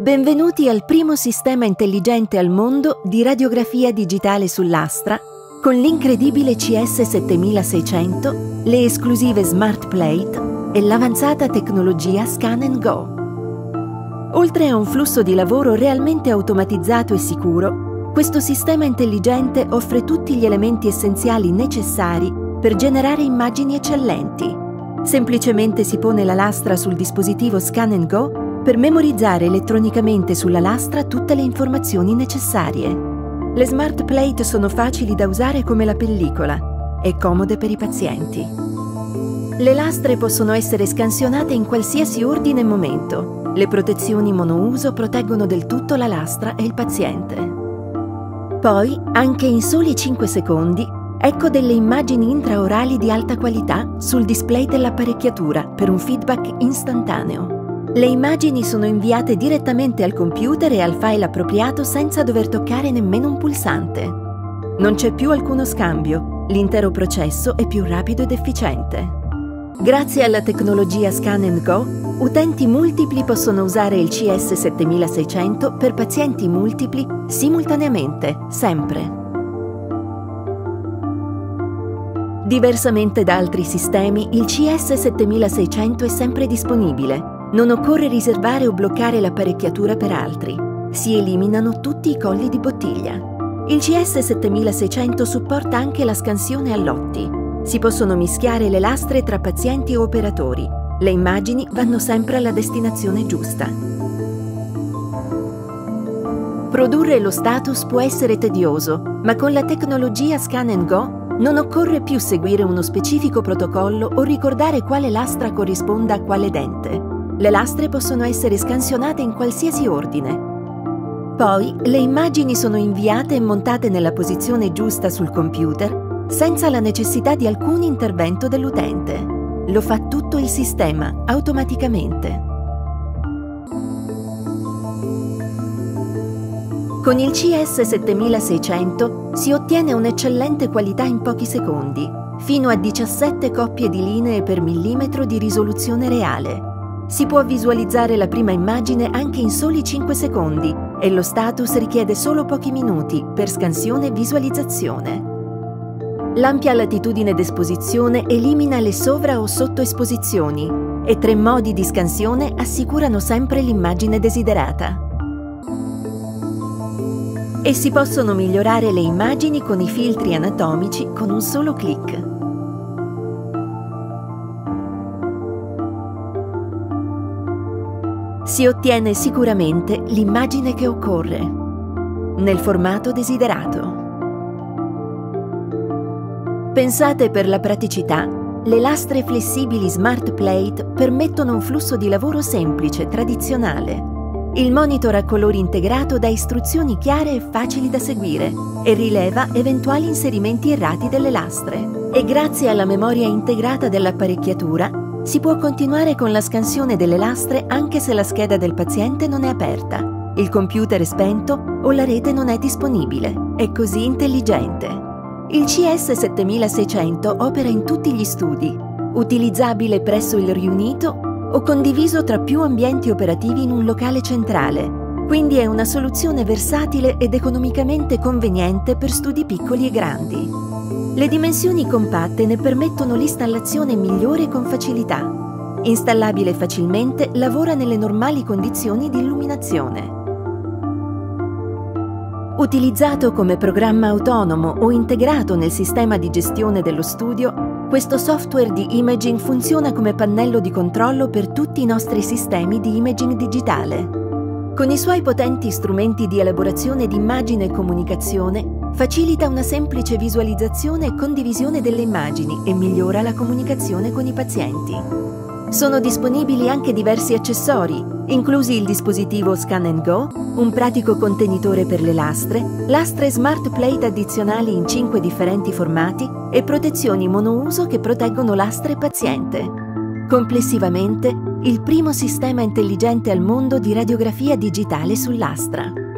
Benvenuti al primo sistema intelligente al mondo di radiografia digitale sull'astra con l'incredibile CS7600, le esclusive Smart Plate e l'avanzata tecnologia Scan Go. Oltre a un flusso di lavoro realmente automatizzato e sicuro, questo sistema intelligente offre tutti gli elementi essenziali necessari per generare immagini eccellenti. Semplicemente si pone la lastra sul dispositivo Scan Go per memorizzare elettronicamente sulla lastra tutte le informazioni necessarie. Le smart plate sono facili da usare come la pellicola e comode per i pazienti. Le lastre possono essere scansionate in qualsiasi ordine e momento. Le protezioni monouso proteggono del tutto la lastra e il paziente. Poi, anche in soli 5 secondi, ecco delle immagini intraorali di alta qualità sul display dell'apparecchiatura per un feedback istantaneo. Le immagini sono inviate direttamente al computer e al file appropriato senza dover toccare nemmeno un pulsante. Non c'è più alcuno scambio, l'intero processo è più rapido ed efficiente. Grazie alla tecnologia Scan Go, utenti multipli possono usare il CS7600 per pazienti multipli simultaneamente, sempre. Diversamente da altri sistemi, il CS7600 è sempre disponibile non occorre riservare o bloccare l'apparecchiatura per altri. Si eliminano tutti i colli di bottiglia. Il CS7600 supporta anche la scansione a lotti. Si possono mischiare le lastre tra pazienti o operatori. Le immagini vanno sempre alla destinazione giusta. Produrre lo status può essere tedioso, ma con la tecnologia Scan Go non occorre più seguire uno specifico protocollo o ricordare quale lastra corrisponda a quale dente. Le lastre possono essere scansionate in qualsiasi ordine. Poi le immagini sono inviate e montate nella posizione giusta sul computer senza la necessità di alcun intervento dell'utente. Lo fa tutto il sistema, automaticamente. Con il CS7600 si ottiene un'eccellente qualità in pochi secondi, fino a 17 coppie di linee per millimetro di risoluzione reale si può visualizzare la prima immagine anche in soli 5 secondi e lo status richiede solo pochi minuti per scansione e visualizzazione. L'ampia latitudine d'esposizione elimina le sovra o sottoesposizioni e tre modi di scansione assicurano sempre l'immagine desiderata. E si possono migliorare le immagini con i filtri anatomici con un solo clic. Si ottiene sicuramente l'immagine che occorre, nel formato desiderato. Pensate per la praticità, le lastre flessibili Smart Plate permettono un flusso di lavoro semplice, tradizionale. Il monitor a colore integrato dà istruzioni chiare e facili da seguire e rileva eventuali inserimenti errati delle lastre. E grazie alla memoria integrata dell'apparecchiatura si può continuare con la scansione delle lastre anche se la scheda del paziente non è aperta, il computer è spento o la rete non è disponibile. È così intelligente. Il CS7600 opera in tutti gli studi, utilizzabile presso il riunito o condiviso tra più ambienti operativi in un locale centrale, quindi è una soluzione versatile ed economicamente conveniente per studi piccoli e grandi. Le dimensioni compatte ne permettono l'installazione migliore con facilità. Installabile facilmente, lavora nelle normali condizioni di illuminazione. Utilizzato come programma autonomo o integrato nel sistema di gestione dello studio, questo software di imaging funziona come pannello di controllo per tutti i nostri sistemi di imaging digitale. Con i suoi potenti strumenti di elaborazione di immagine e comunicazione, facilita una semplice visualizzazione e condivisione delle immagini e migliora la comunicazione con i pazienti. Sono disponibili anche diversi accessori, inclusi il dispositivo Scan Go, un pratico contenitore per le lastre, lastre smart plate addizionali in 5 differenti formati e protezioni monouso che proteggono lastre e paziente. Complessivamente, il primo sistema intelligente al mondo di radiografia digitale sull'astra.